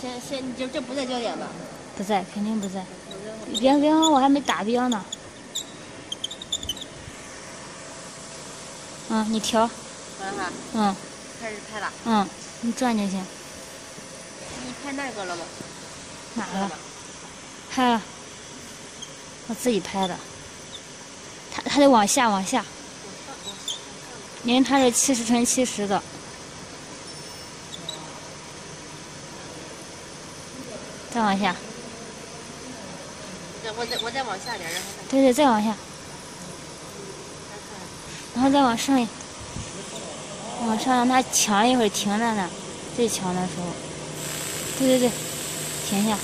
现现这这不在焦点吧？不在，肯定不在。别别慌，我还没打标呢。嗯，你调。嗯。开始拍了。嗯，你转就行。你拍那个了吗？哪个？拍了。我自己拍的。它它得往下往下。因为它是七十乘七十的。再往下。我再我再往下点，然后再。对对，再往下。然后再往上，往上让它强一会儿，停在那，最强的时候。对对对，停下。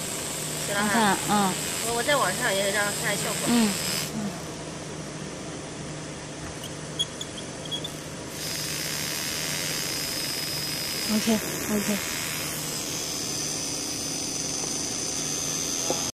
行了看，嗯。我我再往上也得让看效果。嗯嗯。OK OK。